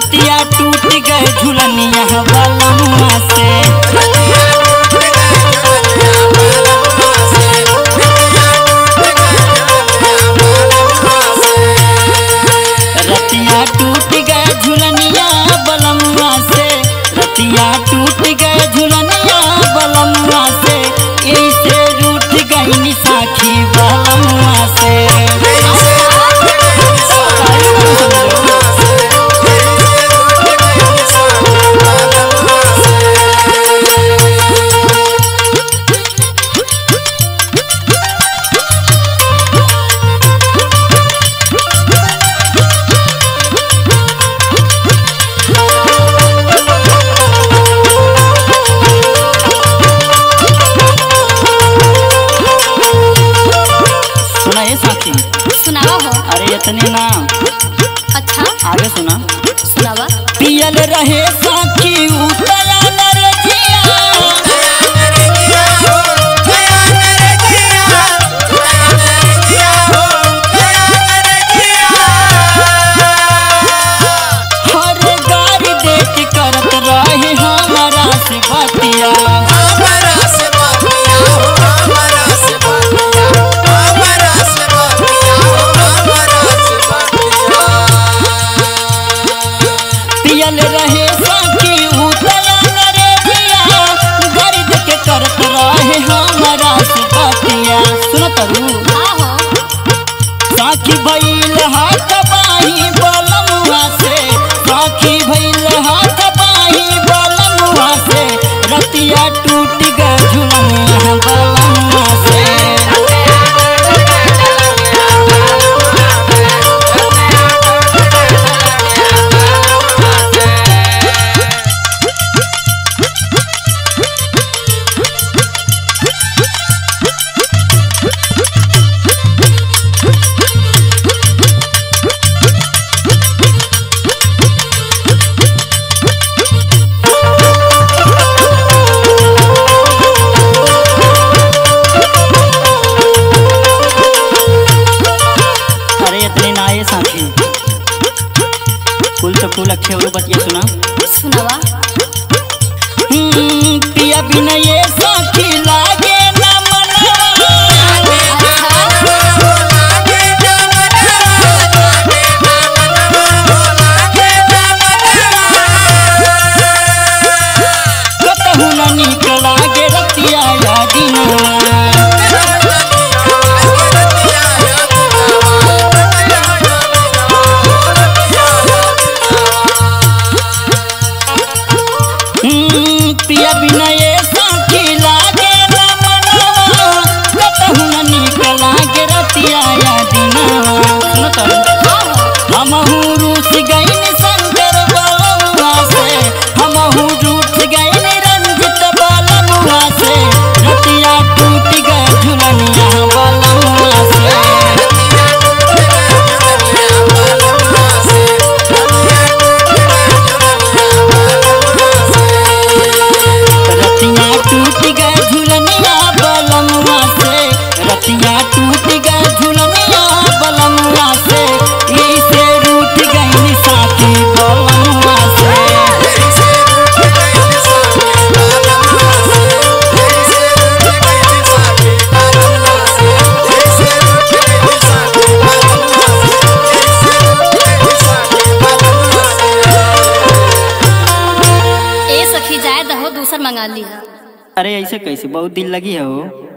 पतिया टूट गए झुलनिया वाला से। सुने ना। अच्छा। आगे सुना। सुनावा। पियल रहे साखी उतर tudo. लखे हो बतिया सुना। सुनावा। हम्म, पिया बिना ये मंगा ली अरे ऐसे कैसे? बहुत दिन लगी है वो।